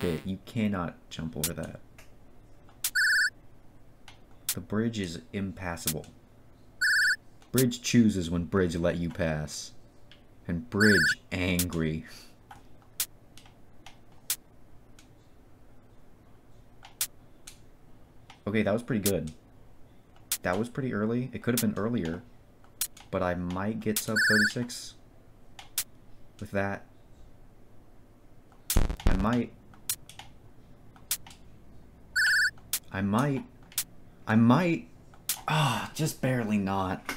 bit. You cannot jump over that. The bridge is impassable. Bridge chooses when bridge let you pass. And bridge angry. Okay, that was pretty good. That was pretty early. It could have been earlier. But I might get sub 36 with that. I might. I might. I might. Ah, just barely not.